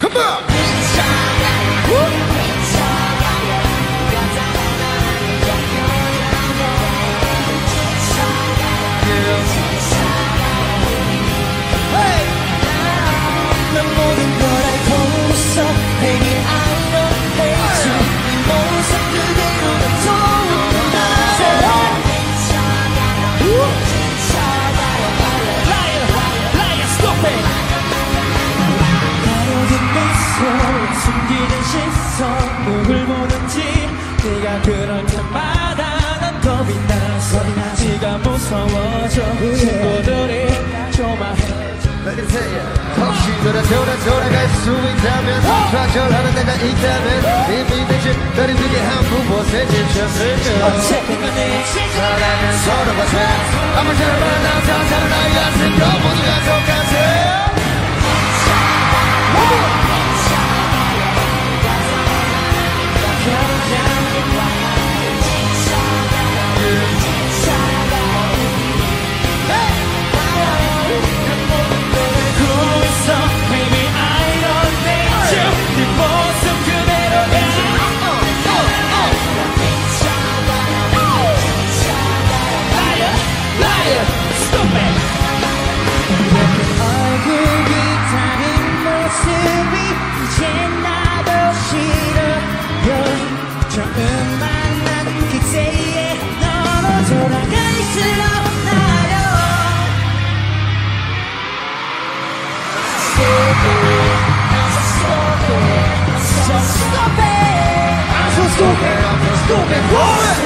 Come on! 혹시 돌아 돌아 돌아갈 수 있다면 좌절하는 내가 있다면 이미 내집 너를 위해 한 부 곳에 지쳤을까 내 사랑은 서로가 돼 아무 잘 만나서 사는 나의 같은 거 모두가 똑같아 Just stop it. I'm so stupid. I'm so stupid.